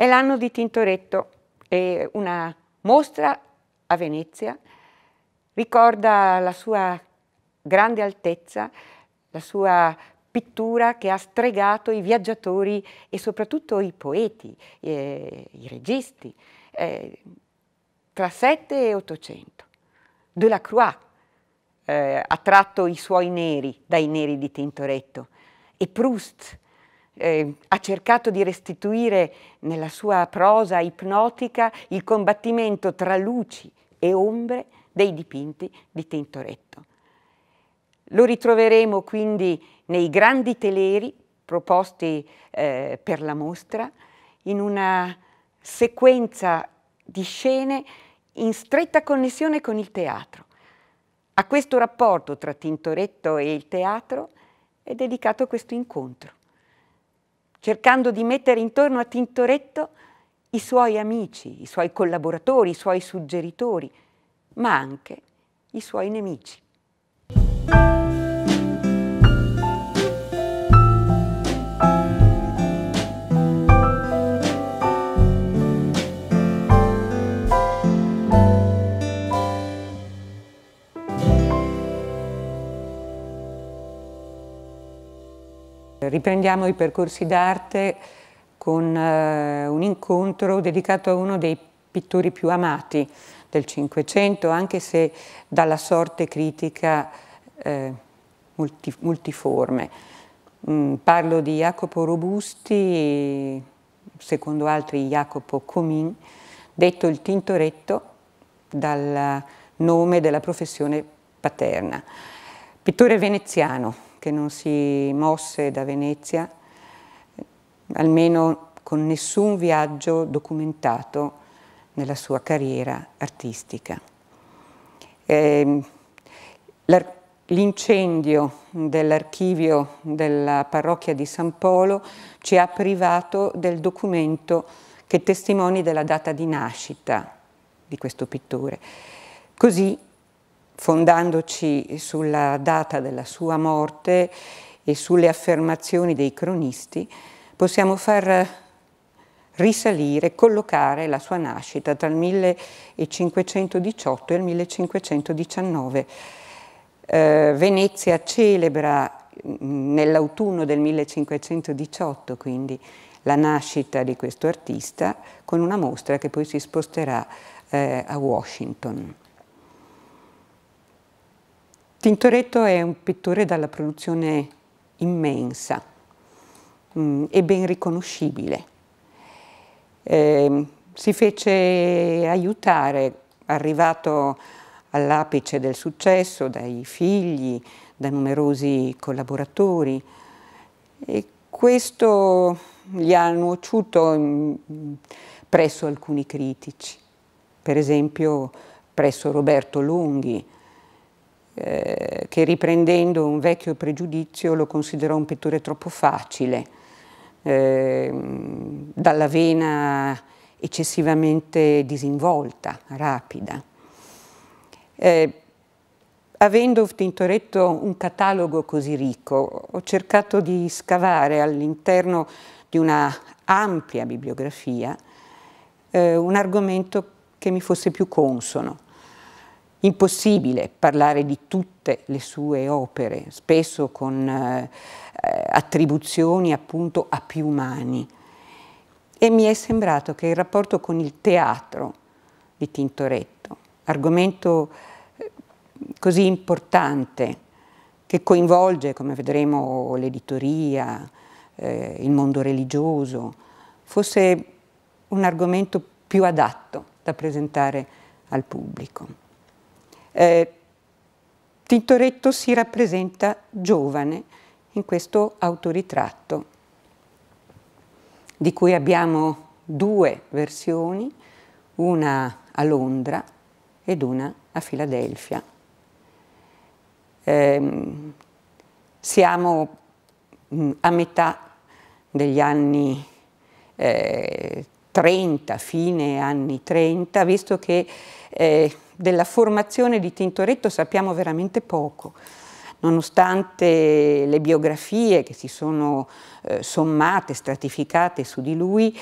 È l'anno di Tintoretto, è una mostra a Venezia, ricorda la sua grande altezza, la sua pittura che ha stregato i viaggiatori e soprattutto i poeti, eh, i registi, eh, tra 7 e 800. Delacroix eh, ha tratto i suoi neri dai neri di Tintoretto e Proust eh, ha cercato di restituire nella sua prosa ipnotica il combattimento tra luci e ombre dei dipinti di Tintoretto. Lo ritroveremo quindi nei grandi teleri proposti eh, per la mostra in una sequenza di scene in stretta connessione con il teatro. A questo rapporto tra Tintoretto e il teatro è dedicato questo incontro, cercando di mettere intorno a Tintoretto i suoi amici, i suoi collaboratori, i suoi suggeritori, ma anche i suoi nemici. Riprendiamo i percorsi d'arte con eh, un incontro dedicato a uno dei pittori più amati del Cinquecento, anche se dalla sorte critica eh, multi, multiforme. Mm, parlo di Jacopo Robusti, secondo altri Jacopo Comin, detto il Tintoretto dal nome della professione paterna. Pittore veneziano, che non si mosse da Venezia, almeno con nessun viaggio documentato nella sua carriera artistica. Eh, L'incendio dell'archivio della parrocchia di San Polo ci ha privato del documento che testimoni della data di nascita di questo pittore. Così fondandoci sulla data della sua morte e sulle affermazioni dei cronisti, possiamo far risalire, collocare la sua nascita tra il 1518 e il 1519. Eh, Venezia celebra mm, nell'autunno del 1518, quindi la nascita di questo artista, con una mostra che poi si sposterà eh, a Washington. Tintoretto è un pittore dalla produzione immensa mh, mm, e ben riconoscibile. Eh, si fece aiutare, arrivato all'apice del successo, dai figli, da numerosi collaboratori e questo gli ha nuociuto mm, presso alcuni critici, per esempio presso Roberto Lunghi, eh, che riprendendo un vecchio pregiudizio lo considerò un pittore troppo facile, eh, dalla vena eccessivamente disinvolta, rapida. Eh, avendo Tintoretto un catalogo così ricco, ho cercato di scavare all'interno di una ampia bibliografia eh, un argomento che mi fosse più consono impossibile parlare di tutte le sue opere, spesso con eh, attribuzioni appunto a più umani. E mi è sembrato che il rapporto con il teatro di Tintoretto, argomento eh, così importante, che coinvolge, come vedremo, l'editoria, eh, il mondo religioso, fosse un argomento più adatto da presentare al pubblico. Eh, Tintoretto si rappresenta giovane in questo autoritratto, di cui abbiamo due versioni, una a Londra ed una a Filadelfia. Eh, siamo mh, a metà degli anni eh, 30, fine anni 30, visto che eh, della formazione di Tintoretto sappiamo veramente poco. nonostante le biografie che si sono eh, sommate, stratificate su di lui,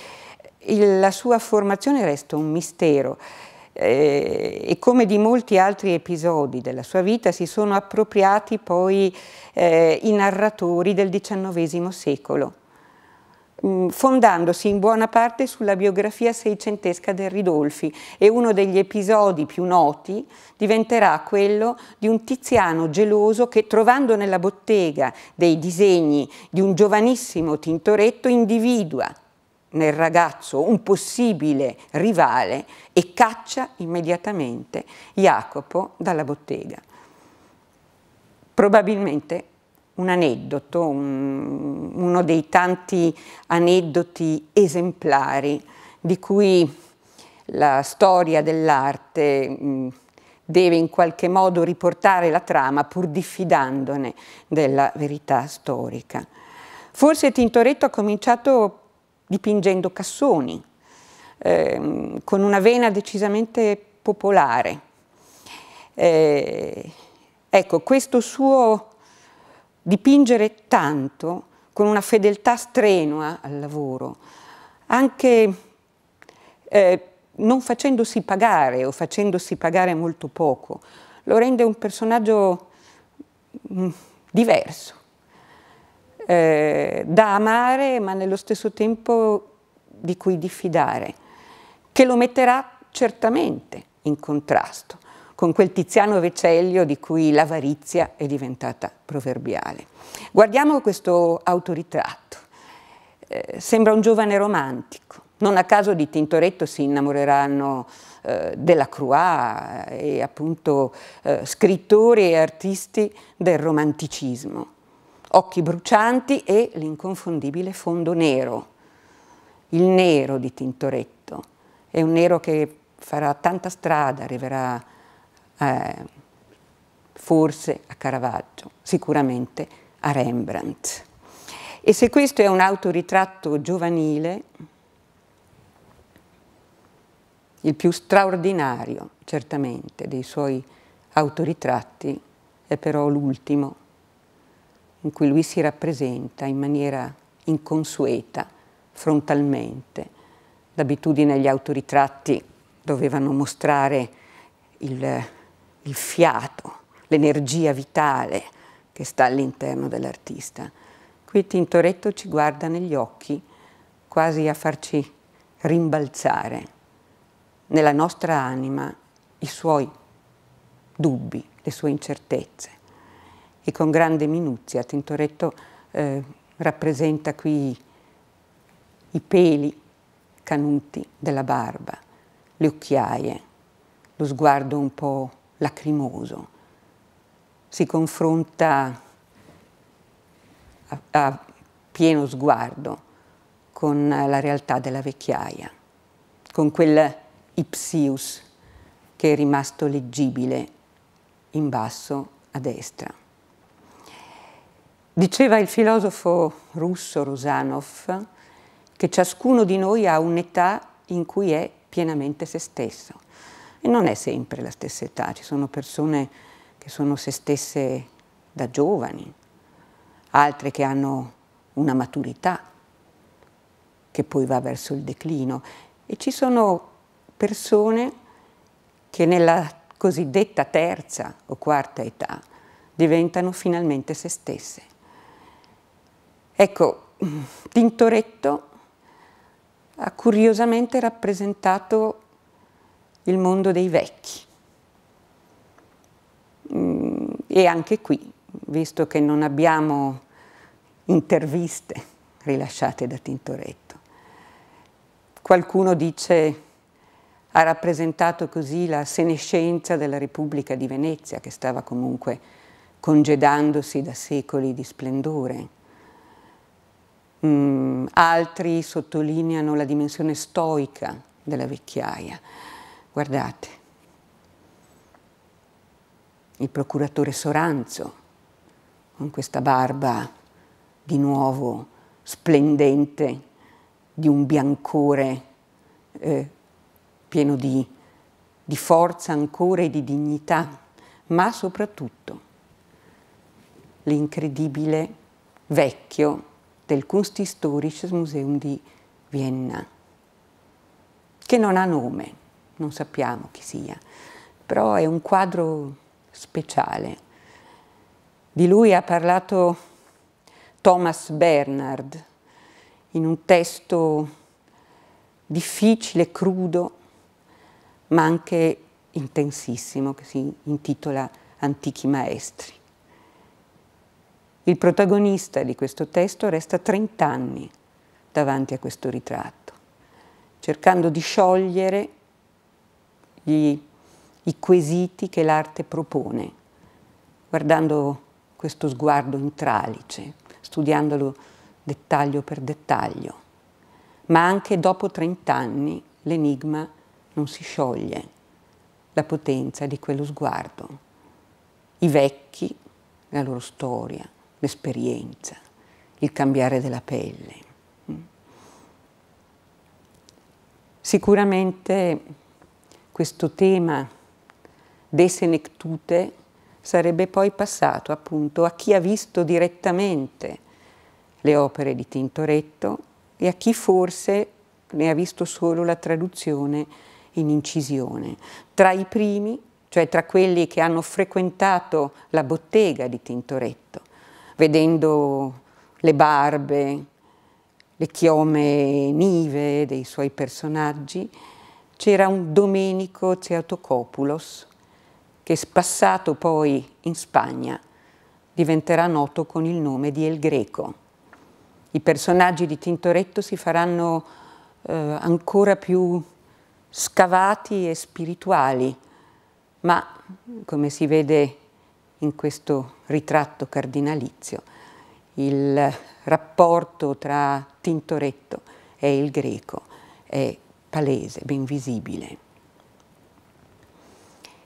il, la sua formazione resta un mistero eh, e come di molti altri episodi della sua vita si sono appropriati poi eh, i narratori del XIX secolo fondandosi in buona parte sulla biografia seicentesca del Ridolfi e uno degli episodi più noti diventerà quello di un Tiziano geloso che trovando nella bottega dei disegni di un giovanissimo Tintoretto individua nel ragazzo un possibile rivale e caccia immediatamente Jacopo dalla bottega. Probabilmente un aneddoto, un, uno dei tanti aneddoti esemplari di cui la storia dell'arte deve in qualche modo riportare la trama pur diffidandone della verità storica. Forse Tintoretto ha cominciato dipingendo cassoni, eh, con una vena decisamente popolare. Eh, ecco, questo suo dipingere tanto, con una fedeltà strenua al lavoro, anche eh, non facendosi pagare o facendosi pagare molto poco, lo rende un personaggio mh, mm, diverso. Eh, da amare ma nello stesso tempo di cui diffidare, che lo metterà certamente in contrasto con quel Tiziano Vecellio di cui l'avarizia è diventata proverbiale. Guardiamo questo autoritratto. Eh, sembra un giovane romantico. Non a caso di Tintoretto si innamoreranno eh, della Croix e appunto eh, scrittori e artisti del romanticismo occhi brucianti e l'inconfondibile fondo nero, il nero di Tintoretto. È un nero che farà tanta strada, arriverà eh, forse a Caravaggio, sicuramente a Rembrandt. E se questo è un autoritratto giovanile, il più straordinario certamente dei suoi autoritratti è però l'ultimo in cui lui si rappresenta in maniera inconsueta, frontalmente. D'abitudine gli autoritratti dovevano mostrare il, il fiato, l'energia vitale che sta all'interno dell'artista. Qui Tintoretto ci guarda negli occhi, quasi a farci rimbalzare nella nostra anima i suoi dubbi, le sue incertezze e con grande minuzia. Tintoretto eh, rappresenta qui i peli canuti della barba, le occhiaie, lo sguardo un po' lacrimoso. Si confronta a, a pieno sguardo con la realtà della vecchiaia, con quel ipsius che è rimasto leggibile in basso a destra. Diceva il filosofo russo Rosanov che ciascuno di noi ha un'età in cui è pienamente se stesso. E non è sempre la stessa età, ci sono persone che sono se stesse da giovani, altre che hanno una maturità che poi va verso il declino e ci sono persone che nella cosiddetta terza o quarta età diventano finalmente se stesse. Ecco, Tintoretto ha curiosamente rappresentato il mondo dei vecchi. Mm, e anche qui, visto che non abbiamo interviste rilasciate da Tintoretto, qualcuno dice ha rappresentato così la senescenza della Repubblica di Venezia, che stava comunque congedandosi da secoli di splendore Mm, altri sottolineano la dimensione stoica della vecchiaia. Guardate, il procuratore Soranzo, con questa barba di nuovo splendente, di un biancore eh, pieno di, di forza ancora e di dignità, ma soprattutto l'incredibile vecchio del Kunsthistorisches Museum di Vienna, che non ha nome, non sappiamo chi sia, però è un quadro speciale. Di lui ha parlato Thomas Bernard in un testo difficile, crudo, ma anche intensissimo, che si intitola Antichi Maestri. Il protagonista di questo testo resta 30 anni davanti a questo ritratto, cercando di sciogliere gli, i quesiti che l'arte propone, guardando questo sguardo in tralice, studiandolo dettaglio per dettaglio. Ma anche dopo 30 anni l'enigma non si scioglie, la potenza di quello sguardo. I vecchi, la loro storia, l'esperienza, il cambiare della pelle. Sicuramente questo tema de senectute sarebbe poi passato appunto a chi ha visto direttamente le opere di Tintoretto e a chi forse ne ha visto solo la traduzione in incisione. Tra i primi, cioè tra quelli che hanno frequentato la bottega di Tintoretto, vedendo le barbe, le chiome nive dei suoi personaggi, c'era un Domenico Ceatocopoulos che spassato poi in Spagna diventerà noto con il nome di El Greco. I personaggi di Tintoretto si faranno eh, ancora più scavati e spirituali, ma come si vede in questo ritratto cardinalizio, il rapporto tra Tintoretto e il greco è palese, ben visibile.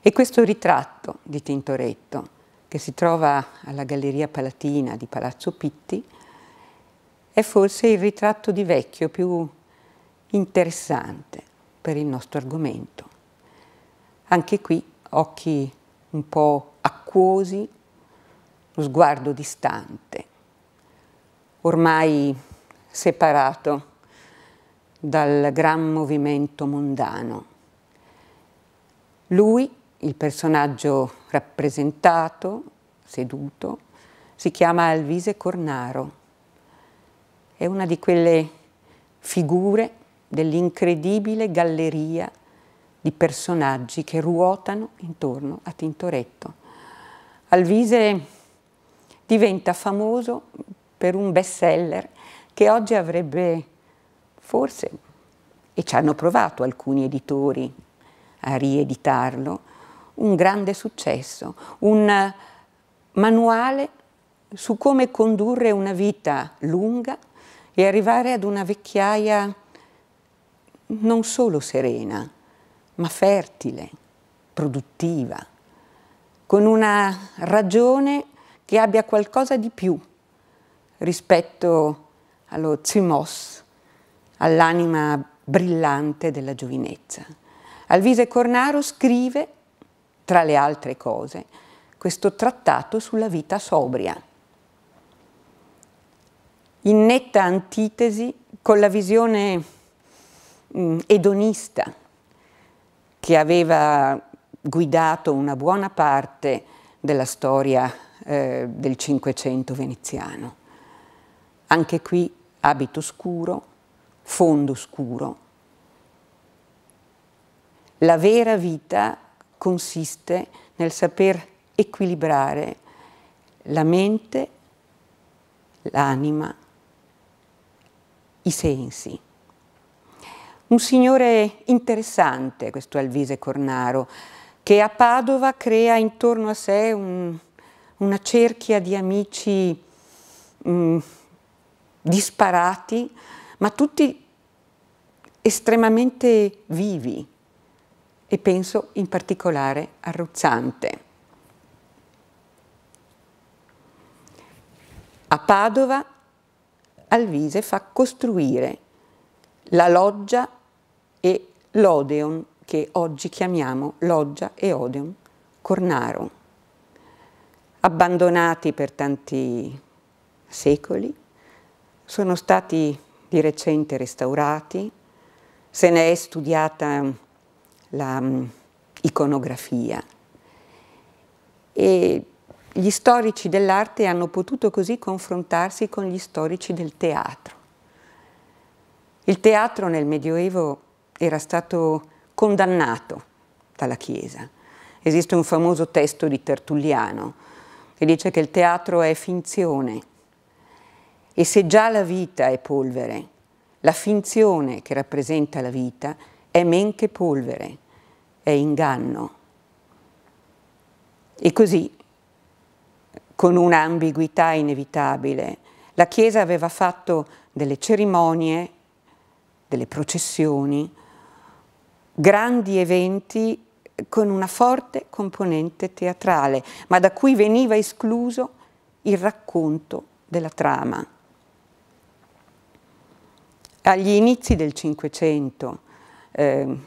E questo ritratto di Tintoretto, che si trova alla Galleria Palatina di Palazzo Pitti, è forse il ritratto di vecchio più interessante per il nostro argomento. Anche qui occhi un po' acquosi, lo sguardo distante, ormai separato dal gran movimento mondano. Lui, il personaggio rappresentato, seduto, si chiama Alvise Cornaro è una di quelle figure dell'incredibile galleria di personaggi che ruotano intorno a Tintoretto. Alvise diventa famoso per un bestseller che oggi avrebbe forse, e ci hanno provato alcuni editori a rieditarlo, un grande successo, un manuale su come condurre una vita lunga e arrivare ad una vecchiaia non solo serena, ma fertile, produttiva, con una ragione che abbia qualcosa di più rispetto allo zimos, all'anima brillante della giovinezza. Alvise Cornaro scrive, tra le altre cose, questo trattato sulla vita sobria in netta antitesi con la visione mm, edonista che aveva guidato una buona parte della storia eh, del Cinquecento veneziano. Anche qui abito scuro, fondo scuro. La vera vita consiste nel saper equilibrare la mente, l'anima i sensi. Un signore interessante, questo Alvise Cornaro, che a Padova crea intorno a sé un, una cerchia di amici mh, mm, disparati, ma tutti estremamente vivi e penso in particolare a Ruzzante. A Padova Alvise fa costruire la loggia e l'Odeon, che oggi chiamiamo loggia e Odeon Cornaro. abbandonati per tanti secoli, sono stati di recente restaurati, se ne è studiata la um, iconografia e gli storici dell'arte hanno potuto così confrontarsi con gli storici del teatro. Il teatro nel Medioevo era stato condannato dalla Chiesa. Esiste un famoso testo di Tertulliano che dice che il teatro è finzione e se già la vita è polvere, la finzione che rappresenta la vita è men che polvere, è inganno. E così, con una ambiguità inevitabile, la Chiesa aveva fatto delle cerimonie, delle processioni, grandi eventi con una forte componente teatrale, ma da cui veniva escluso il racconto della trama. Agli inizi del Cinquecento, eh,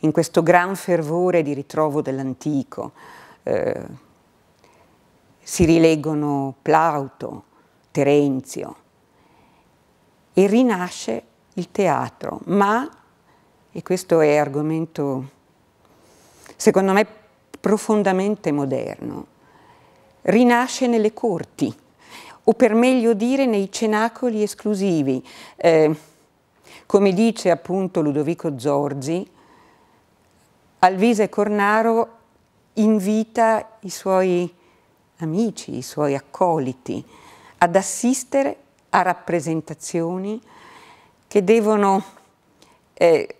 in questo gran fervore di ritrovo dell'antico, eh, si rileggono Plauto, Terenzio e rinasce il teatro, ma, e questo è argomento secondo me profondamente moderno, rinasce nelle corti, o per meglio dire nei cenacoli esclusivi. Eh, come dice appunto Ludovico Zorzi, Alvise Cornaro invita i suoi amici, i suoi accoliti ad assistere a rappresentazioni che devono eh,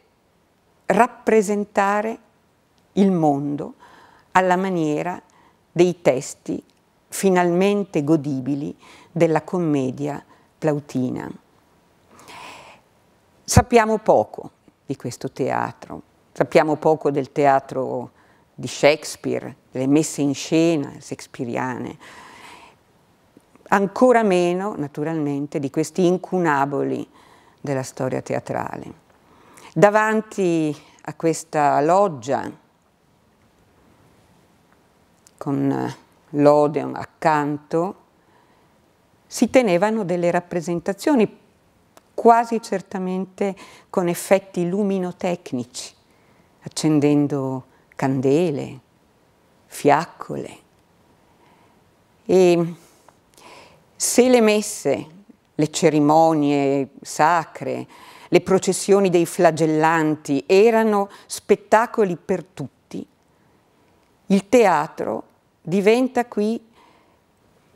rappresentare il mondo alla maniera dei testi finalmente godibili della commedia plautina. Sappiamo poco di questo teatro, sappiamo poco del teatro di Shakespeare, delle messe in scena shakespeariane, ancora meno naturalmente di questi incunaboli della storia teatrale. Davanti a questa loggia con l'Odeon accanto, si tenevano delle rappresentazioni quasi certamente con effetti luminotecnici, accendendo candele, fiaccole. E se le messe, le cerimonie sacre, le processioni dei flagellanti erano spettacoli per tutti, il teatro diventa qui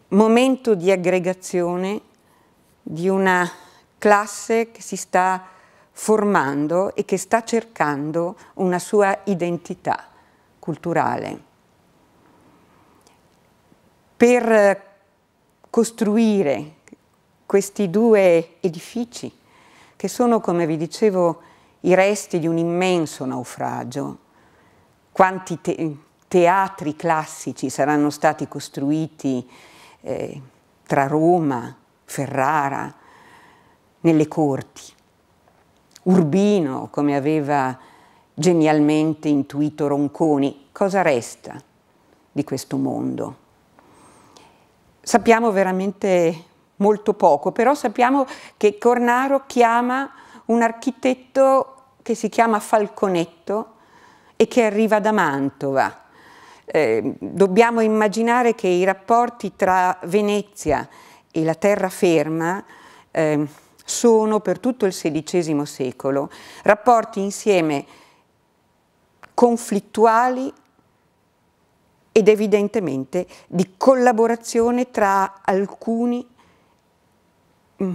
momento di aggregazione di una classe che si sta formando e che sta cercando una sua identità culturale. Per costruire questi due edifici, che sono, come vi dicevo, i resti di un immenso naufragio, quanti te teatri classici saranno stati costruiti eh, tra Roma, Ferrara, nelle corti. Urbino, come aveva genialmente intuito Ronconi, cosa resta di questo mondo? Sappiamo veramente molto poco, però sappiamo che Cornaro chiama un architetto che si chiama Falconetto e che arriva da Mantova eh, dobbiamo immaginare che i rapporti tra Venezia e la terraferma eh, sono per tutto il XVI secolo rapporti insieme conflittuali ed evidentemente di collaborazione tra alcuni mm,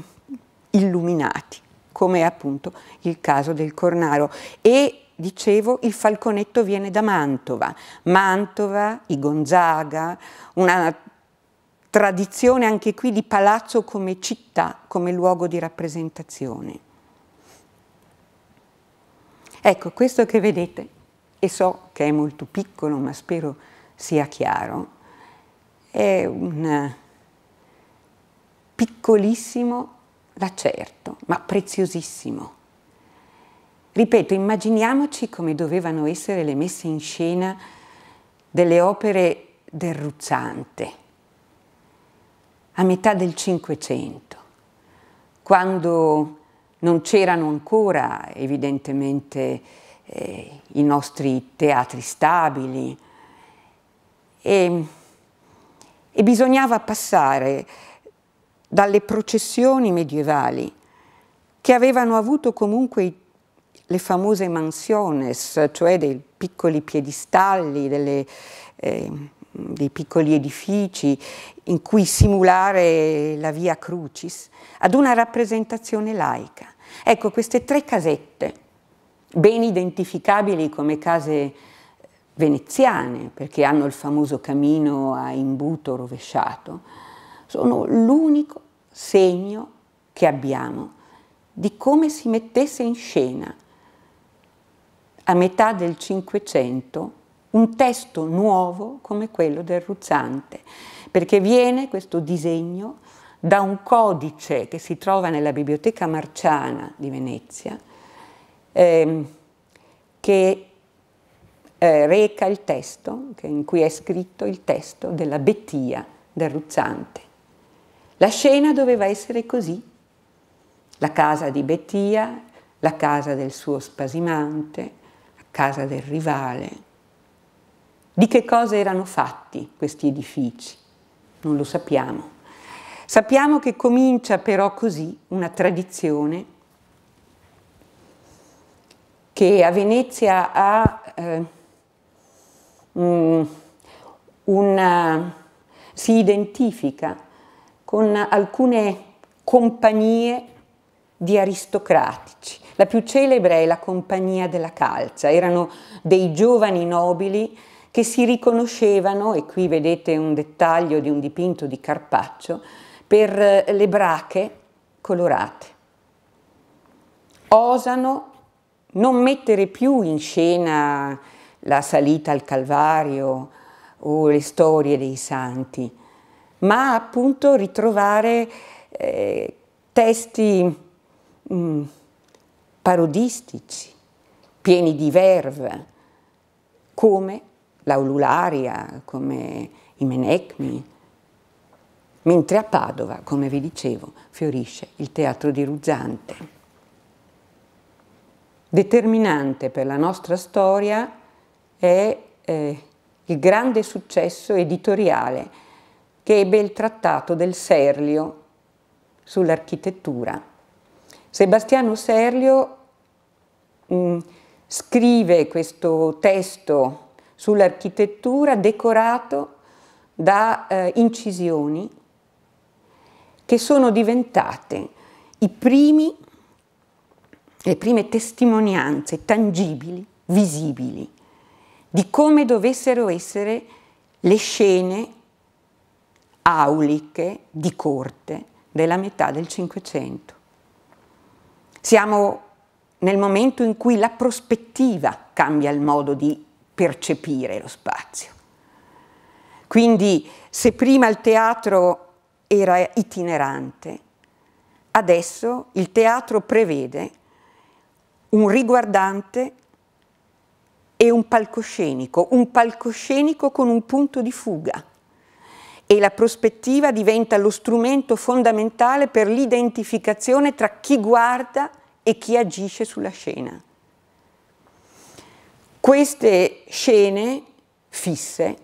illuminati, come è appunto il caso del Cornaro. E dicevo, il falconetto viene da Mantova. Mantova, i Gonzaga, una tradizione anche qui di palazzo come città, come luogo di rappresentazione. Ecco, questo che vedete, e so che è molto piccolo, ma spero sia chiaro, è un piccolissimo lacerto, ma preziosissimo Ripeto, immaginiamoci come dovevano essere le messe in scena delle opere del Ruzzante, a metà del Cinquecento, quando non c'erano ancora evidentemente eh, i nostri teatri stabili. E, e bisognava passare dalle processioni medievali che avevano avuto comunque le famose mansiones, cioè dei piccoli piedistalli, delle, eh, dei piccoli edifici in cui simulare la via Crucis, ad una rappresentazione laica. Ecco, queste tre casette, ben identificabili come case veneziane, perché hanno il famoso camino a imbuto rovesciato, sono l'unico segno che abbiamo di come si mettesse in scena a metà del Cinquecento un testo nuovo come quello del Ruzzante, perché viene questo disegno da un codice che si trova nella Biblioteca Marciana di Venezia, ehm, che eh, reca il testo, in cui è scritto il testo della Bettia del Ruzzante. La scena doveva essere così, la casa di Bettia, la casa del suo spasimante, la casa del rivale. Di che cosa erano fatti questi edifici? Non lo sappiamo. Sappiamo che comincia però così una tradizione che a Venezia ha eh, una, si identifica con alcune compagnie di aristocratici. La più celebre è la Compagnia della Calza, erano dei giovani nobili che si riconoscevano, e qui vedete un dettaglio di un dipinto di Carpaccio, per eh, le brache colorate. Osano non mettere più in scena la salita al Calvario o le storie dei santi, ma appunto ritrovare eh, testi mh, mm, parodistici, pieni di verve, come l'Aulularia, come i Menecmi, mentre a Padova, come vi dicevo, fiorisce il teatro di Ruzzante. Determinante per la nostra storia è eh, il grande successo editoriale che ebbe il trattato del Serlio sull'architettura Sebastiano Serlio mh, mm, scrive questo testo sull'architettura decorato da eh, incisioni che sono diventate primi, le prime testimonianze tangibili, visibili, di come dovessero essere le scene auliche di corte della metà del Cinquecento. Siamo nel momento in cui la prospettiva cambia il modo di percepire lo spazio. Quindi se prima il teatro era itinerante, adesso il teatro prevede un riguardante e un palcoscenico, un palcoscenico con un punto di fuga e la prospettiva diventa lo strumento fondamentale per l'identificazione tra chi guarda e chi agisce sulla scena. Queste scene fisse,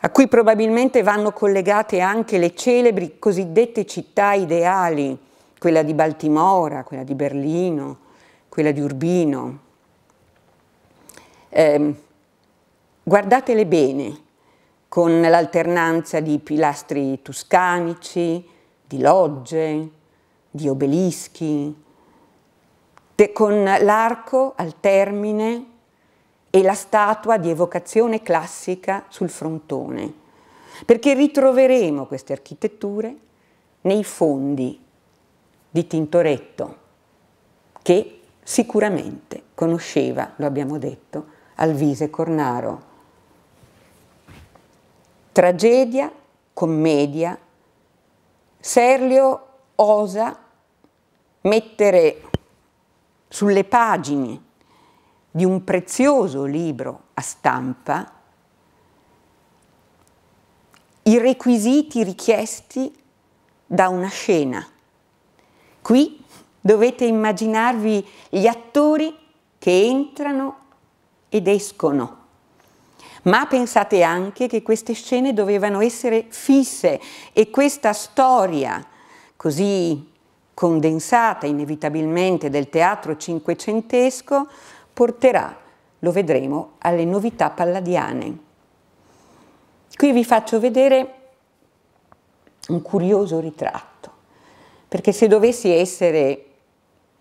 a cui probabilmente vanno collegate anche le celebri cosiddette città ideali, quella di Baltimora, quella di Berlino, quella di Urbino. Eh, guardatele bene, con l'alternanza di pilastri tuscanici, di logge, di obelischi, con l'arco al termine e la statua di evocazione classica sul frontone, perché ritroveremo queste architetture nei fondi di Tintoretto, che sicuramente conosceva, lo abbiamo detto, Alvise Cornaro. Tragedia, commedia, Serlio osa mettere sulle pagine di un prezioso libro a stampa i requisiti richiesti da una scena. Qui dovete immaginarvi gli attori che entrano ed escono. Ma pensate anche che queste scene dovevano essere fisse e questa storia così condensata inevitabilmente del teatro cinquecentesco porterà, lo vedremo, alle novità palladiane. Qui vi faccio vedere un curioso ritratto, perché se dovessi essere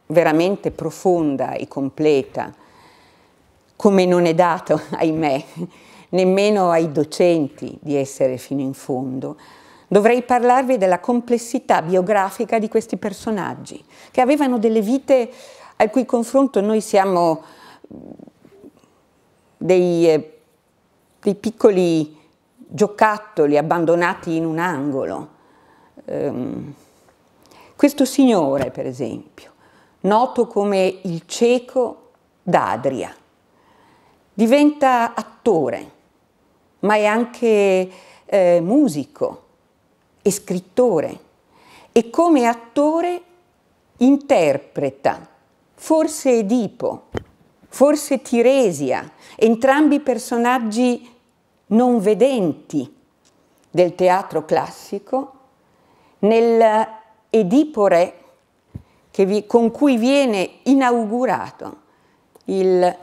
veramente profonda e completa, come non è dato, ahimè, nemmeno ai docenti di essere fino in fondo, dovrei parlarvi della complessità biografica di questi personaggi, che avevano delle vite al cui confronto noi siamo dei, eh, dei piccoli giocattoli abbandonati in un angolo. Um, questo signore, per esempio, noto come il cieco d'Adria, diventa attore, ma è anche eh, musico e scrittore. E come attore interpreta forse Edipo, forse Tiresia, entrambi personaggi non vedenti del teatro classico, nel Edipo Re vi, con cui viene inaugurato il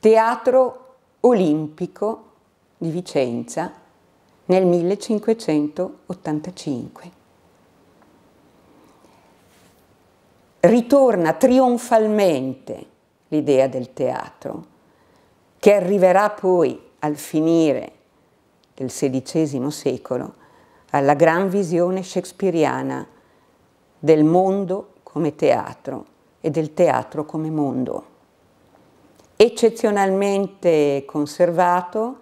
Teatro Olimpico di Vicenza nel 1585. Ritorna trionfalmente l'idea del teatro, che arriverà poi al finire del XVI secolo alla gran visione shakespeariana del mondo come teatro e del teatro come mondo. Eccezionalmente conservato,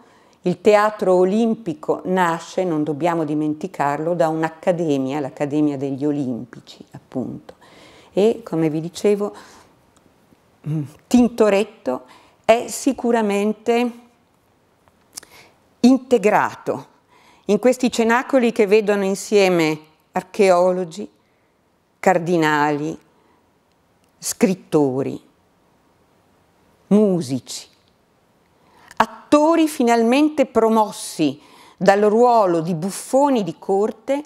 il teatro olimpico nasce, non dobbiamo dimenticarlo, da un'accademia, l'Accademia degli Olimpici, appunto. E, come vi dicevo, mm, Tintoretto è sicuramente integrato in questi cenacoli che vedono insieme archeologi, cardinali, scrittori, musici, attori finalmente promossi dal ruolo di buffoni di corte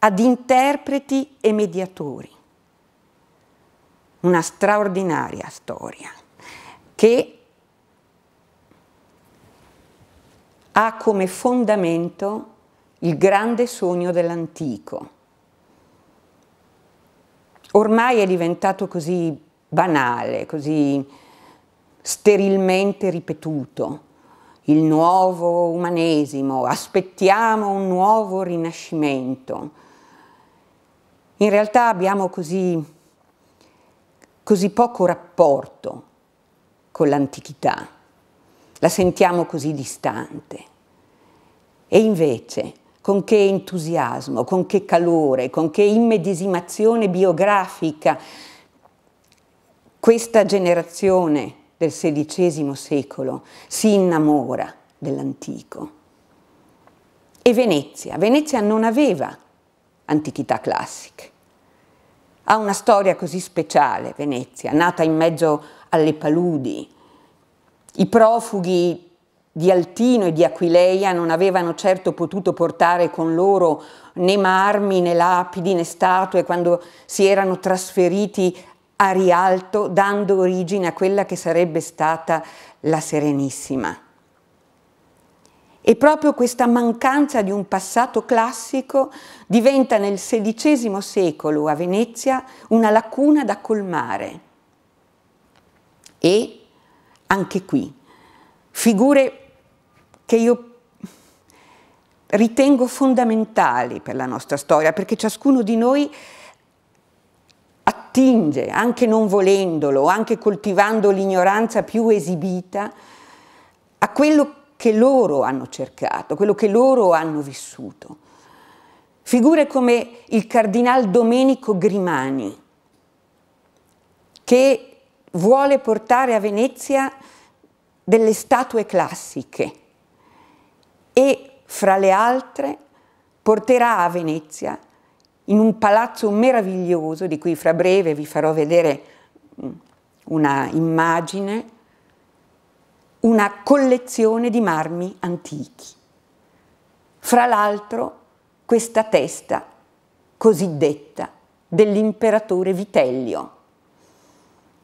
ad interpreti e mediatori. Una straordinaria storia che ha come fondamento il grande sogno dell'antico. Ormai è diventato così banale, così sterilmente ripetuto, il nuovo umanesimo, aspettiamo un nuovo rinascimento. In realtà abbiamo così, così poco rapporto con l'antichità, la sentiamo così distante. E invece, con che entusiasmo, con che calore, con che immedesimazione biografica questa generazione del XVI secolo si innamora dell'antico. E Venezia, Venezia non aveva antichità classiche. Ha una storia così speciale, Venezia, nata in mezzo alle paludi. I profughi di Altino e di Aquileia non avevano certo potuto portare con loro né marmi né lapidi né statue quando si erano trasferiti a Rialto dando origine a quella che sarebbe stata la Serenissima. E proprio questa mancanza di un passato classico diventa nel XVI secolo a Venezia una lacuna da colmare. E anche qui, figure che io ritengo fondamentali per la nostra storia, perché ciascuno di noi attinge, anche non volendolo, anche coltivando l'ignoranza più esibita, a quello che loro hanno cercato, quello che loro hanno vissuto. Figure come il cardinal Domenico Grimani, che vuole portare a Venezia delle statue classiche e fra le altre porterà a Venezia, in un palazzo meraviglioso, di cui fra breve vi farò vedere mm, una immagine, una collezione di marmi antichi. Fra l'altro questa testa cosiddetta dell'imperatore Vitellio.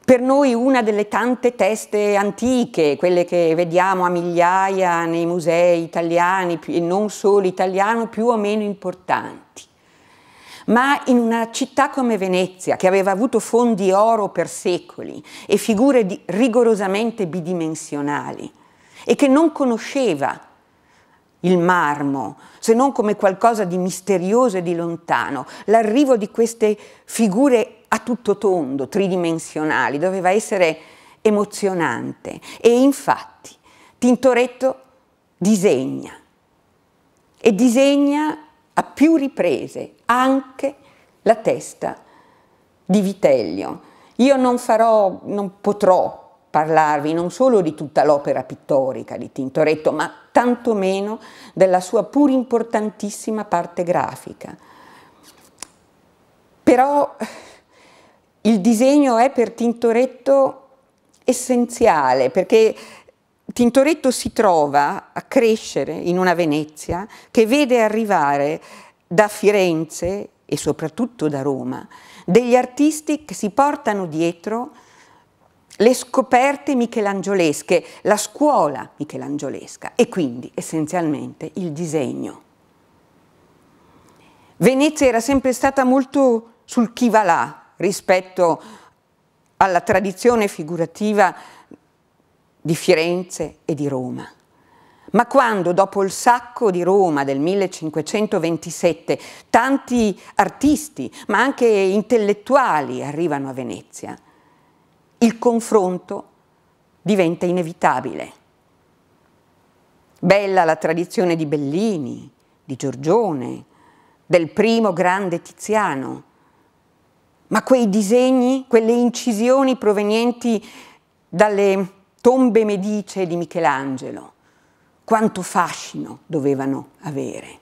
Per noi una delle tante teste antiche, quelle che vediamo a migliaia nei musei italiani e non solo italiani, più o meno importanti. Ma in una città come Venezia, che aveva avuto fondi oro per secoli e figure rigorosamente bidimensionali, e che non conosceva il marmo, se non come qualcosa di misterioso e di lontano. L'arrivo di queste figure a tutto tondo, tridimensionali, doveva essere emozionante. E infatti Tintoretto disegna e disegna a più riprese anche la testa di Vitellio. Io non farò, non potrò parlarvi non solo di tutta l'opera pittorica di Tintoretto, ma tantomeno della sua pur importantissima parte grafica. Però il disegno è per Tintoretto essenziale, perché Tintoretto si trova a crescere in una Venezia che vede arrivare da Firenze e soprattutto da Roma degli artisti che si portano dietro le scoperte michelangiolesche, la scuola michelangiolesca e quindi essenzialmente il disegno. Venezia era sempre stata molto sul chi va là rispetto alla tradizione figurativa di Firenze e di Roma. Ma quando dopo il sacco di Roma del 1527 tanti artisti, ma anche intellettuali arrivano a Venezia, il confronto diventa inevitabile. Bella la tradizione di Bellini, di Giorgione, del primo grande Tiziano, ma quei disegni, quelle incisioni provenienti dalle tombe medicee di Michelangelo, quanto fascino dovevano avere.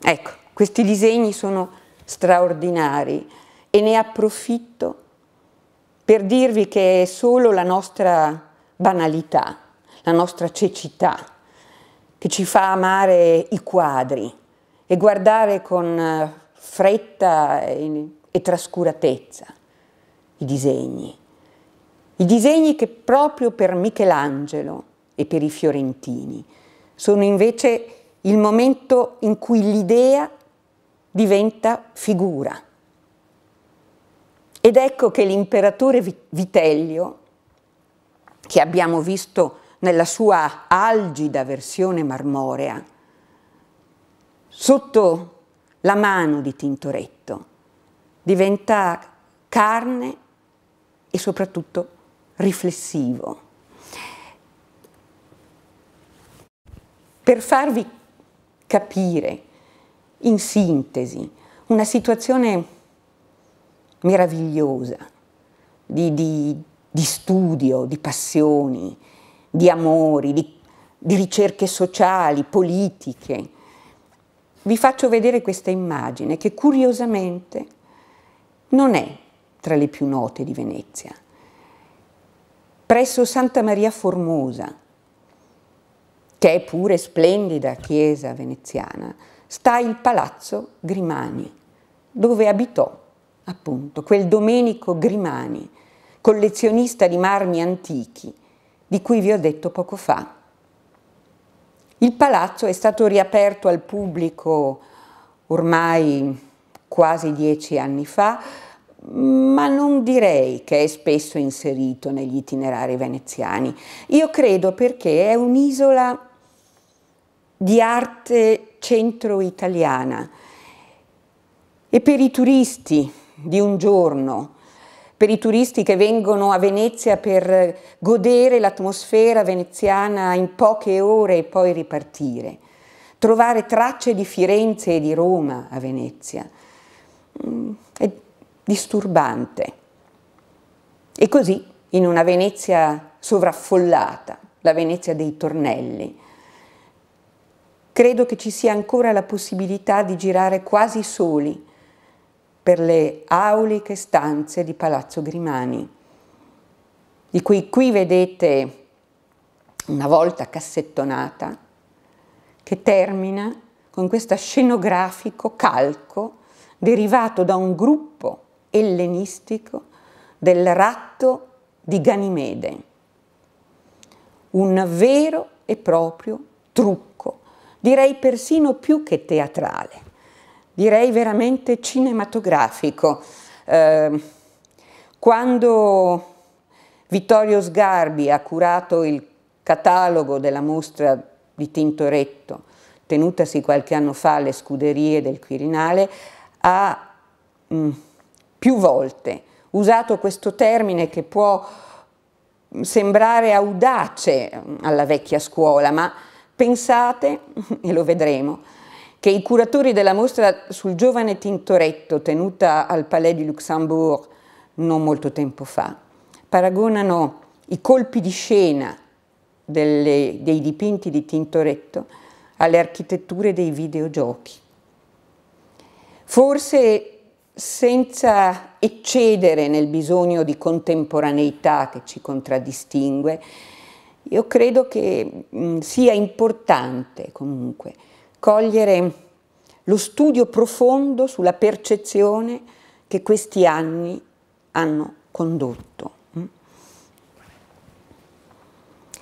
Ecco, questi disegni sono straordinari e ne approfitto per dirvi che è solo la nostra banalità, la nostra cecità, che ci fa amare i quadri e guardare con eh, fretta e, e trascuratezza i disegni. I disegni che proprio per Michelangelo e per i fiorentini sono invece il momento in cui l'idea diventa figura. Ed ecco che l'imperatore Vitellio, che abbiamo visto nella sua algida versione marmorea, sotto la mano di Tintoretto, diventa carne e soprattutto riflessivo. Per farvi capire in sintesi una situazione meravigliosa di, di, di studio, di passioni, di amori, di, di ricerche sociali, politiche. Vi faccio vedere questa immagine che curiosamente non è tra le più note di Venezia. Presso Santa Maria Formosa, che è pure splendida chiesa veneziana, sta il Palazzo Grimani, dove abitò appunto, quel Domenico Grimani, collezionista di marmi antichi, di cui vi ho detto poco fa. Il palazzo è stato riaperto al pubblico ormai quasi dieci anni fa, ma non direi che è spesso inserito negli itinerari veneziani. Io credo perché è un'isola di arte centro-italiana e per i turisti di un giorno per i turisti che vengono a Venezia per godere l'atmosfera veneziana in poche ore e poi ripartire. Trovare tracce di Firenze e di Roma a Venezia mm, è disturbante. E così, in una Venezia sovraffollata, la Venezia dei tornelli, credo che ci sia ancora la possibilità di girare quasi soli per le auliche stanze di Palazzo Grimani, di cui qui vedete una volta cassettonata, che termina con questo scenografico calco derivato da un gruppo ellenistico del ratto di Ganimede, un vero e proprio trucco, direi persino più che teatrale, direi veramente cinematografico. Eh, quando Vittorio Sgarbi ha curato il catalogo della mostra di Tintoretto, tenutasi qualche anno fa alle scuderie del Quirinale, ha mh, mm, più volte usato questo termine che può sembrare audace alla vecchia scuola, ma pensate, e lo vedremo, che i curatori della mostra sul giovane Tintoretto tenuta al Palais du Luxembourg non molto tempo fa, paragonano i colpi di scena delle, dei dipinti di Tintoretto alle architetture dei videogiochi. Forse senza eccedere nel bisogno di contemporaneità che ci contraddistingue, io credo che mh, sia importante comunque cogliere lo studio profondo sulla percezione che questi anni hanno condotto.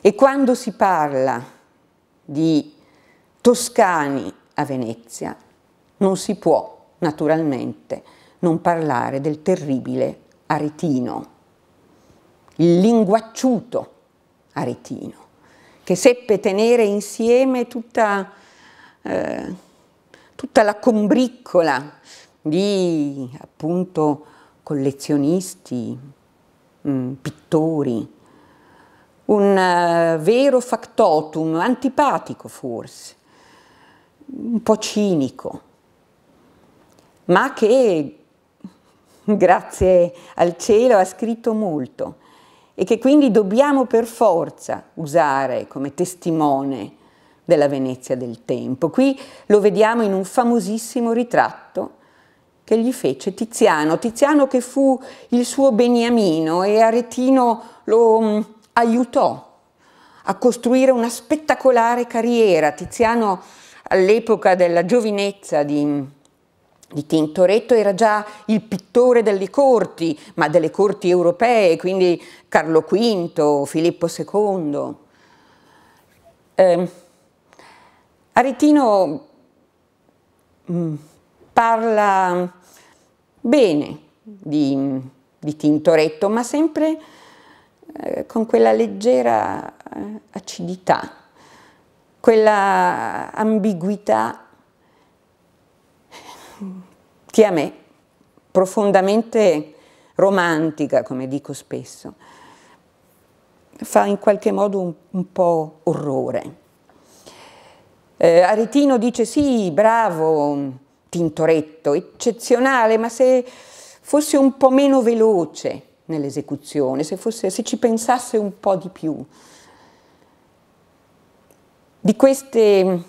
E quando si parla di toscani a Venezia, non si può naturalmente non parlare del terribile Aretino, il linguacciuto Aretino, che seppe tenere insieme tutta, eh, tutta la combriccola di appunto collezionisti, mh, mm, pittori, un uh, vero factotum, antipatico forse, un po' cinico, ma che grazie al cielo ha scritto molto e che quindi dobbiamo per forza usare come testimone della Venezia del tempo. Qui lo vediamo in un famosissimo ritratto che gli fece Tiziano, Tiziano che fu il suo beniamino e Aretino lo mh, mm, aiutò a costruire una spettacolare carriera. Tiziano all'epoca della giovinezza di, di Tintoretto era già il pittore delle corti, ma delle corti europee, quindi Carlo V, Filippo II. Eh, Aretino mh, parla bene di, di, Tintoretto, ma sempre eh, con quella leggera eh, acidità, quella ambiguità che a me, profondamente romantica, come dico spesso, fa in qualche modo un, un po' orrore. Eh, Aretino dice sì, bravo, Tintoretto, eccezionale, ma se fosse un po' meno veloce nell'esecuzione, se, se ci pensasse un po' di più. Di queste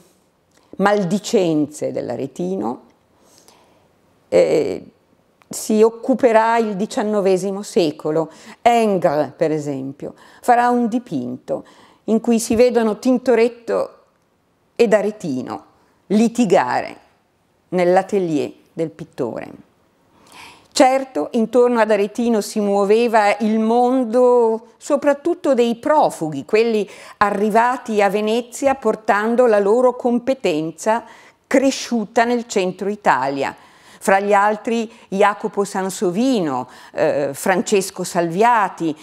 maldicenze dell'Aretino eh, si occuperà il XIX secolo. Engel, per esempio, farà un dipinto in cui si vedono Tintoretto ed Aretino litigare nell'atelier del pittore. Certo, intorno ad Aretino si muoveva il mondo soprattutto dei profughi, quelli arrivati a Venezia portando la loro competenza cresciuta nel centro Italia, fra gli altri Jacopo Sansovino, eh, Francesco Salviati,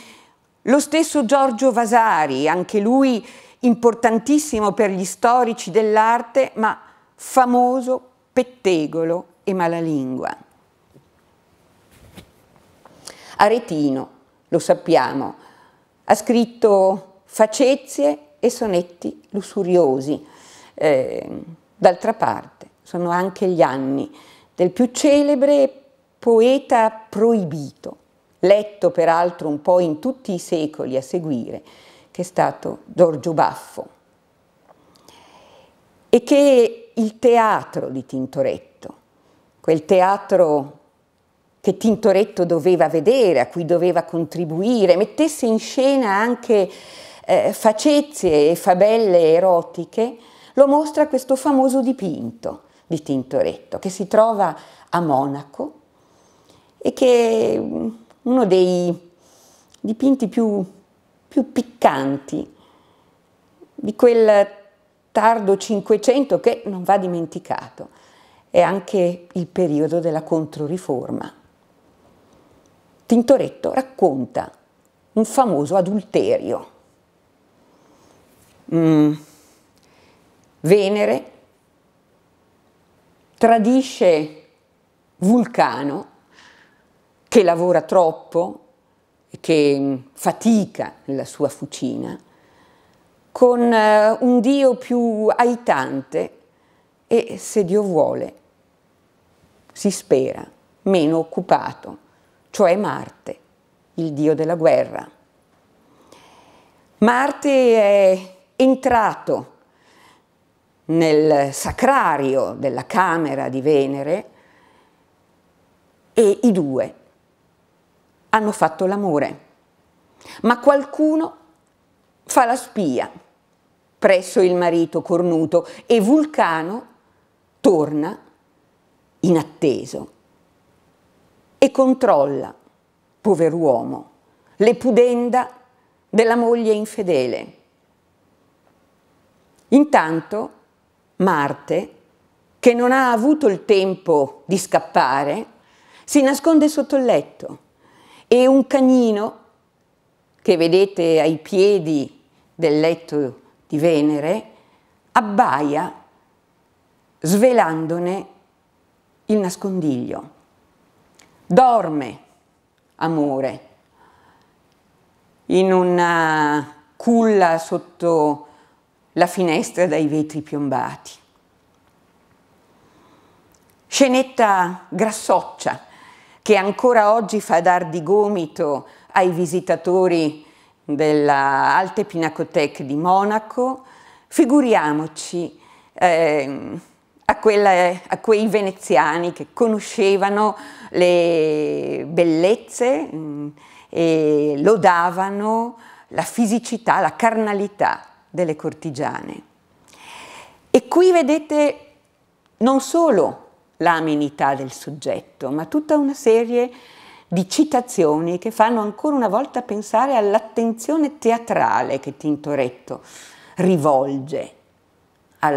lo stesso Giorgio Vasari, anche lui importantissimo per gli storici dell'arte, ma famoso pettegolo e malalingua. Aretino, lo sappiamo, ha scritto facezie e sonetti lussuriosi. Eh, d'altra parte, sono anche gli anni del più celebre poeta proibito, letto peraltro un po' in tutti i secoli a seguire, che è stato Giorgio Baffo. e che il teatro di Tintoretto, quel teatro che Tintoretto doveva vedere, a cui doveva contribuire, mettesse in scena anche eh, facezie e fabelle erotiche, lo mostra questo famoso dipinto di Tintoretto che si trova a Monaco e che è uno dei dipinti più, più piccanti di quel tardo Cinquecento che non va dimenticato, è anche il periodo della Controriforma. Tintoretto racconta un famoso adulterio. Mm. Venere tradisce Vulcano che lavora troppo che fatica nella sua fucina, con eh, un Dio più aitante e, se Dio vuole, si spera, meno occupato, cioè Marte, il Dio della guerra. Marte è entrato nel sacrario della camera di Venere e i due hanno fatto l'amore. Ma qualcuno fa la spia presso il marito cornuto e Vulcano torna inatteso e controlla, pover'uomo, le pudenda della moglie infedele. Intanto Marte, che non ha avuto il tempo di scappare, si nasconde sotto il letto e un cagnino che vedete ai piedi del letto di Venere abbaia svelandone il nascondiglio. Dorme, amore, in una culla sotto la finestra dai vetri piombati. Scenetta grassoccia che ancora oggi fa dar di gomito ai visitatori della Alte di Monaco, figuriamoci eh, a, quella, a, quei veneziani che conoscevano le bellezze mh, mm, e lodavano la fisicità, la carnalità delle cortigiane. E qui vedete non solo l'amenità del soggetto, ma tutta una serie di citazioni che fanno ancora una volta pensare all'attenzione teatrale che Tintoretto rivolge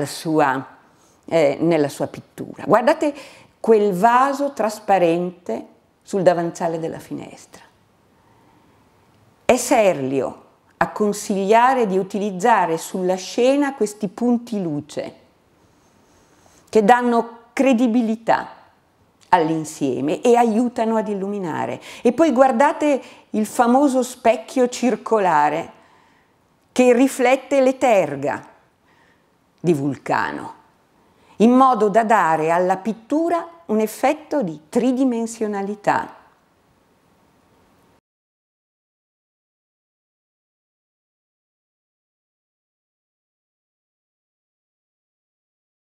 sua, eh, nella sua pittura. Guardate quel vaso trasparente sul davanzale della finestra. È Serlio a consigliare di utilizzare sulla scena questi punti luce che danno credibilità all'insieme e aiutano ad illuminare. E poi guardate il famoso specchio circolare che riflette le terga di Vulcano, in modo da dare alla pittura un effetto di tridimensionalità.